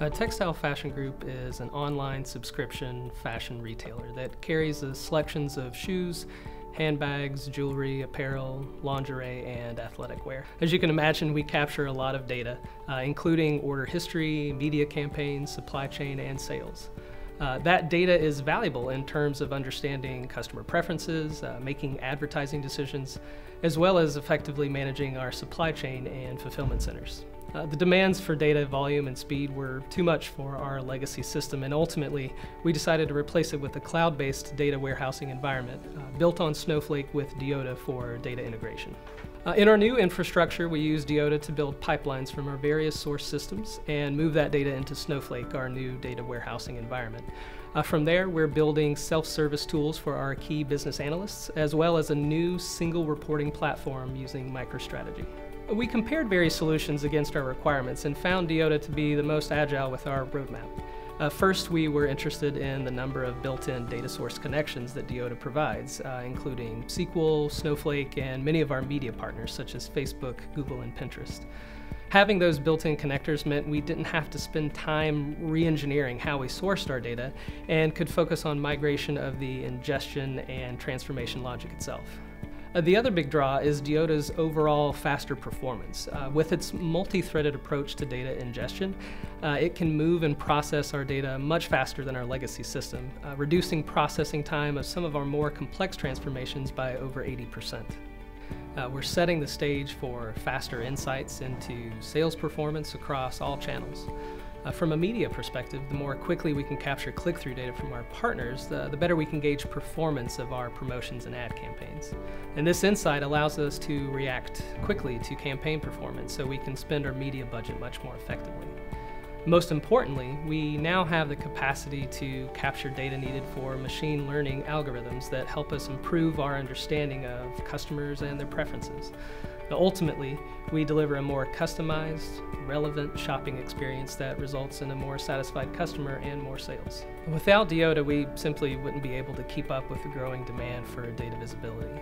A Techstyle Fashion Group is an online subscription fashion retailer that carries the selections of shoes, handbags, jewelry, apparel, lingerie, and athletic wear. As you can imagine, we capture a lot of data, uh, including order history, media campaigns, supply chain, and sales. Uh, that data is valuable in terms of understanding customer preferences, uh, making advertising decisions, as well as effectively managing our supply chain and fulfillment centers. Uh, the demands for data volume and speed were too much for our legacy system, and ultimately, we decided to replace it with a cloud based data warehousing environment uh, built on Snowflake with Diyotta for data integration. Uh, in our new infrastructure, we use Diyotta to build pipelines from our various source systems and move that data into Snowflake, our new data warehousing environment. Uh, from there, we're building self-service tools for our key business analysts, as well as a new single reporting platform using MicroStrategy. We compared various solutions against our requirements and found Diyotta to be the most agile with our roadmap. Uh, first, we were interested in the number of built-in data source connections that Diyotta provides, uh, including SQL, Snowflake, and many of our media partners such as Facebook, Google, and Pinterest. Having those built-in connectors meant we didn't have to spend time re-engineering how we sourced our data and could focus on migration of the ingestion and transformation logic itself. Uh, the other big draw is Diyotta's overall faster performance. Uh, with its multi-threaded approach to data ingestion, uh, it can move and process our data much faster than our legacy system, uh, reducing processing time of some of our more complex transformations by over 80%. Uh, we're setting the stage for faster insights into sales performance across all channels. Uh, from a media perspective, the more quickly we can capture click-through data from our partners, the, the better we can gauge performance of our promotions and ad campaigns. And this insight allows us to react quickly to campaign performance so we can spend our media budget much more effectively. Most importantly, we now have the capacity to capture data needed for machine learning algorithms that help us improve our understanding of customers and their preferences. Now, ultimately, we deliver a more customized, relevant shopping experience that results in a more satisfied customer and more sales. Without Diyotta, we simply wouldn't be able to keep up with the growing demand for data visibility.